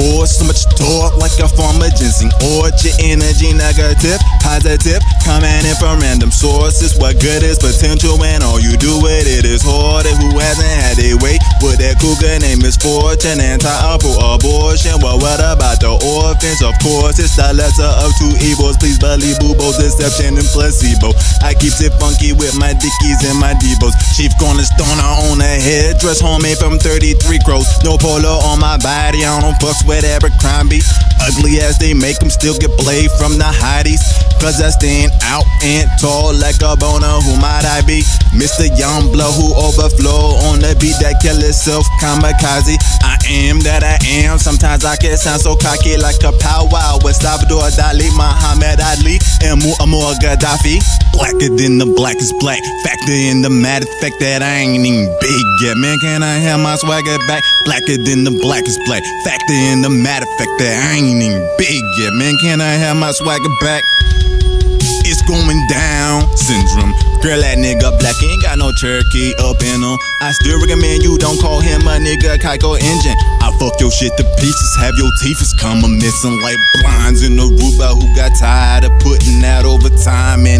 force, so much talk like a form of ginseng. Orchard energy negative, positive, coming in from random sources. What good is potential when all you do with It is harder. Who hasn't had a way? With that cougar name is fortune? Anti-apple abortion. Well, what about the orphans? Of course, it's the lesser of two evils. Please believe boobo, deception, and placebo. I keeps it funky with my dickies and my debos. Chief cornerstone, I own a headdress, homemade from 33 crows. No polo on my body, I don't fucks with beat. Ugly as they make them, still get played from the hotties. Cause I stand out and tall like a boner. Who might I be? Mr. Youngblood who overflow on the beat that kill itself. Kamikaze. I am that I am. Sometimes I can sound so cocky like a powwow with Salvador Dali, Muhammad Ali, and Muammar Gaddafi. Blacker than the blackest black. Factor in the matter fact that I ain't even big yet. Man, can I have my swagger back? Blacker than the blackest black. Factor in the matter fact that I ain't even big yet. Man, can I have my swagger back? It's going down syndrome. Girl, that nigga black ain't got no Cherokee up in him. I still recommend you don't call him a nigga Kaiko engine. I fuck your shit to pieces, have your teeth come a missing like blinds in the Aruba who got tired of putting that overtime hooters.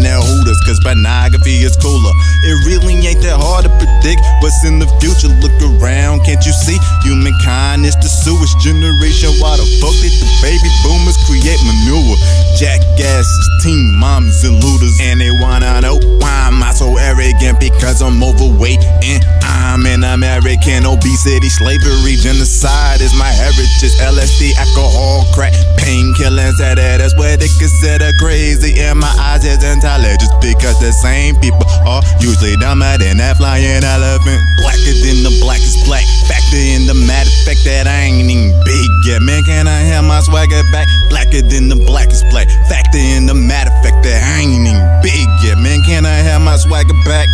Cause pornography is cooler. It really ain't that hard to predict what's in the future. Look around, can't you see? Humankind is the sewage generation. Why the fuck did the baby boomers create manure? Jackasses, teen moms, and looters. And they wanna know why am I so arrogant? Because I'm overweight and I'm an American. Obesity, slavery, genocide is my heritage. LSD, alcohol, crack, painkillers. That that's what they consider crazy. In my eyes, is intelligence Cause the same people are usually dumber than that flying elephant. Blacker than the blackest black. Factor in the matter fact that I ain't even big yet. Man, can I have my swagger back? Blacker than the blackest black. Factor in the matter fact that I ain't even big yet. Man, can I have my swagger back?